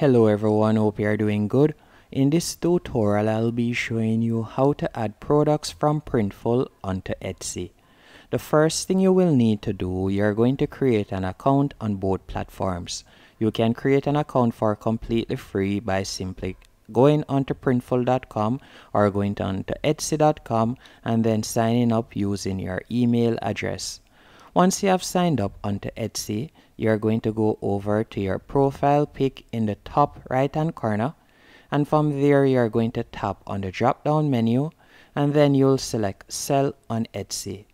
Hello everyone, hope you are doing good. In this tutorial, I'll be showing you how to add products from Printful onto Etsy. The first thing you will need to do, you're going to create an account on both platforms. You can create an account for completely free by simply going onto printful.com or going onto etsy.com and then signing up using your email address. Once you have signed up onto Etsy, you're going to go over to your profile pic in the top right hand corner and from there you're going to tap on the drop down menu and then you'll select sell on Etsy.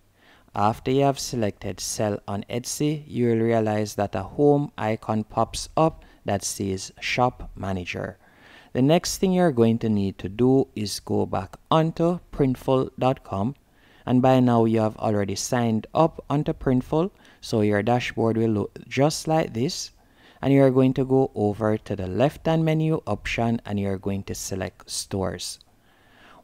After you have selected sell on Etsy, you'll realize that a home icon pops up that says shop manager. The next thing you're going to need to do is go back onto printful.com and by now you have already signed up onto Printful so your dashboard will look just like this and you are going to go over to the left hand menu option and you are going to select stores.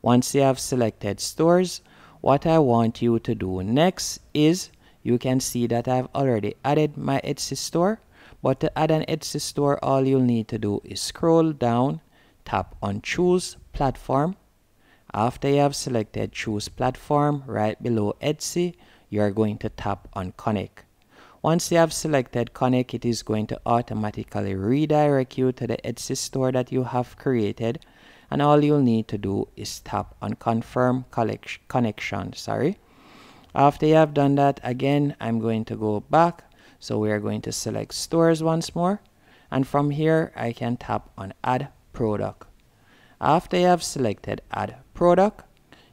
Once you have selected stores, what I want you to do next is you can see that I've already added my Etsy store but to add an Etsy store all you'll need to do is scroll down tap on choose platform after you have selected choose platform right below Etsy, you are going to tap on connect. Once you have selected connect, it is going to automatically redirect you to the Etsy store that you have created. And all you'll need to do is tap on confirm connection. Sorry. After you have done that, again, I'm going to go back. So we are going to select stores once more. And from here, I can tap on add product. After you have selected add product,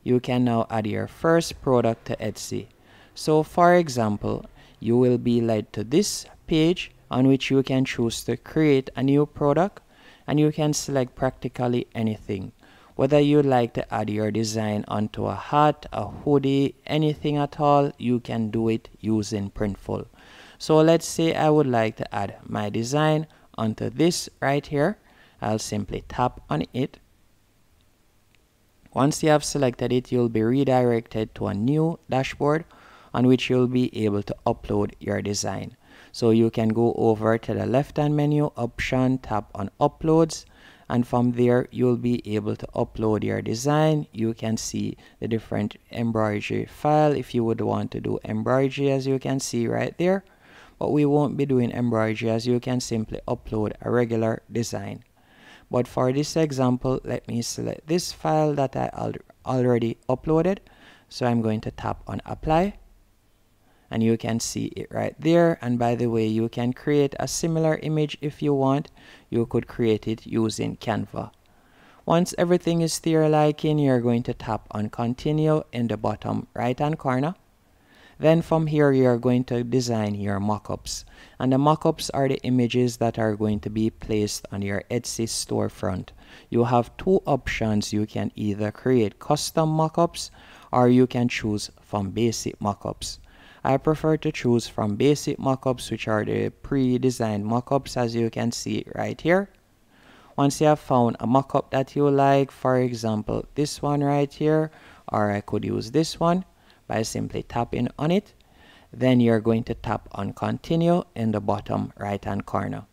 you can now add your first product to Etsy. So for example, you will be led to this page on which you can choose to create a new product and you can select practically anything. Whether you'd like to add your design onto a hat, a hoodie, anything at all, you can do it using Printful. So let's say I would like to add my design onto this right here. I'll simply tap on it once you have selected it, you'll be redirected to a new dashboard on which you'll be able to upload your design. So you can go over to the left hand menu option, tap on uploads and from there you'll be able to upload your design. You can see the different embroidery file if you would want to do embroidery as you can see right there. But we won't be doing embroidery as you can simply upload a regular design. But for this example, let me select this file that I al already uploaded. So I'm going to tap on apply and you can see it right there. And by the way, you can create a similar image if you want. You could create it using Canva. Once everything is to your liking, you're going to tap on continue in the bottom right hand corner. Then from here, you are going to design your mockups. And the mockups are the images that are going to be placed on your Etsy storefront. You have two options. You can either create custom mockups or you can choose from basic mockups. I prefer to choose from basic mockups which are the pre-designed mockups as you can see right here. Once you have found a mockup that you like, for example this one right here, or I could use this one, simply tapping on it. Then you're going to tap on continue in the bottom right hand corner.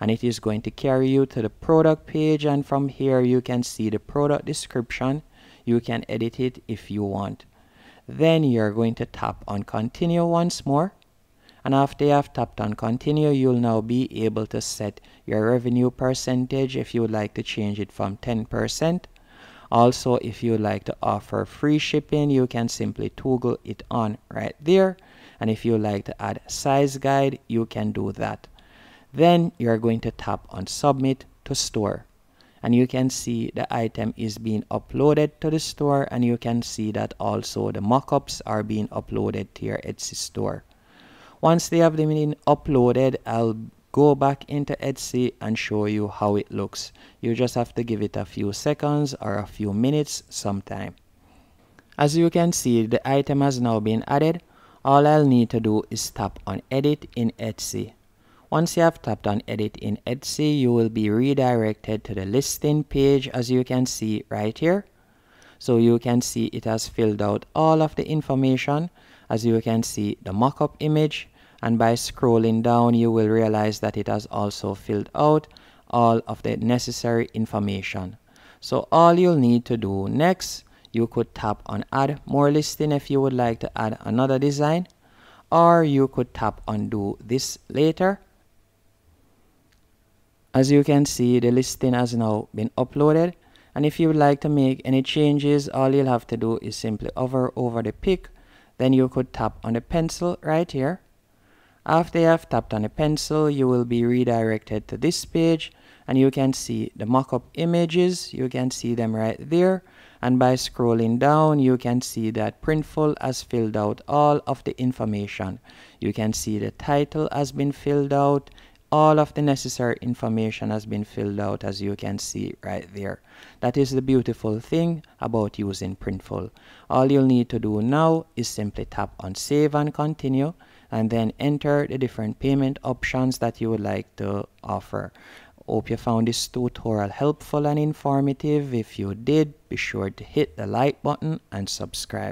And it is going to carry you to the product page and from here you can see the product description. You can edit it if you want. Then you're going to tap on continue once more. And after you have tapped on continue, you'll now be able to set your revenue percentage if you would like to change it from 10% also, if you like to offer free shipping, you can simply toggle it on right there. And if you like to add size guide, you can do that. Then you're going to tap on submit to store. And you can see the item is being uploaded to the store and you can see that also the mockups are being uploaded to your Etsy store. Once they have been uploaded, I'll go back into Etsy and show you how it looks. You just have to give it a few seconds or a few minutes sometime. As you can see, the item has now been added. All I'll need to do is tap on edit in Etsy. Once you have tapped on edit in Etsy, you will be redirected to the listing page as you can see right here. So you can see it has filled out all of the information. As you can see the mockup image, and by scrolling down you will realize that it has also filled out all of the necessary information. So all you'll need to do next, you could tap on add more listing if you would like to add another design or you could tap on do this later. As you can see the listing has now been uploaded and if you would like to make any changes all you'll have to do is simply hover over the pic then you could tap on the pencil right here after you have tapped on the pencil you will be redirected to this page and you can see the mock-up images. You can see them right there. And by scrolling down you can see that Printful has filled out all of the information. You can see the title has been filled out. All of the necessary information has been filled out as you can see right there. That is the beautiful thing about using Printful. All you'll need to do now is simply tap on save and continue and then enter the different payment options that you would like to offer. Hope you found this tutorial helpful and informative. If you did, be sure to hit the like button and subscribe.